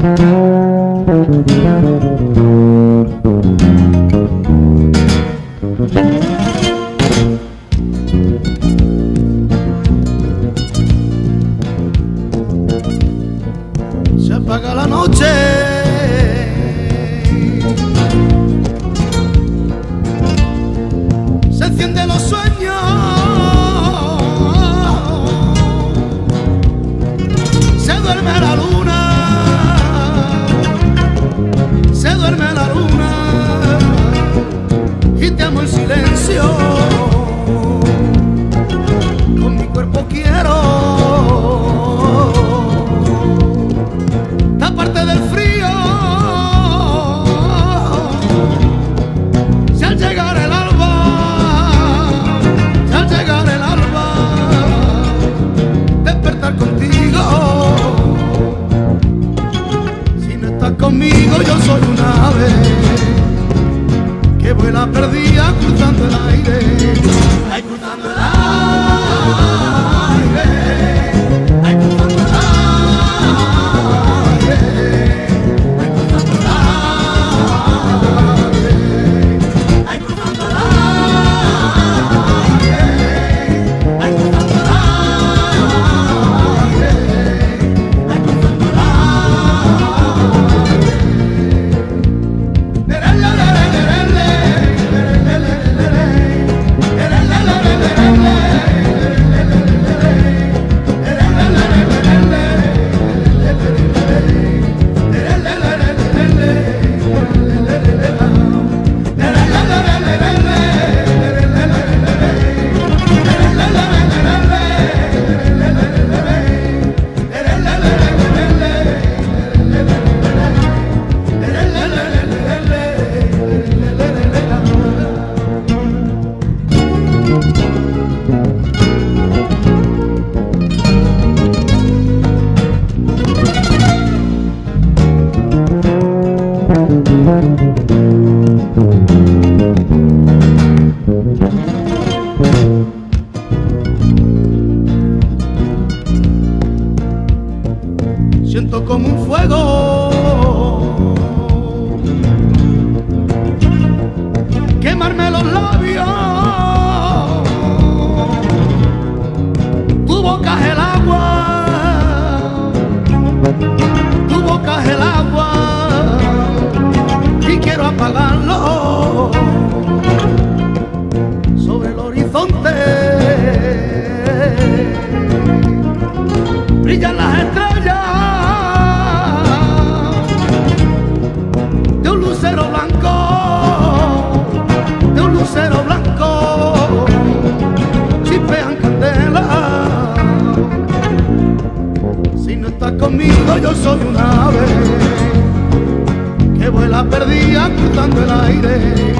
Se apaga la noche, se enciende los sueños, se duerme la luz. verme Conmigo, yo soy un ave que vuela perdida cruzando el aire, ay cruzando el aire. fuego. Si no estás conmigo, yo soy un ave que vuela perdida cruzando cruzando el aire.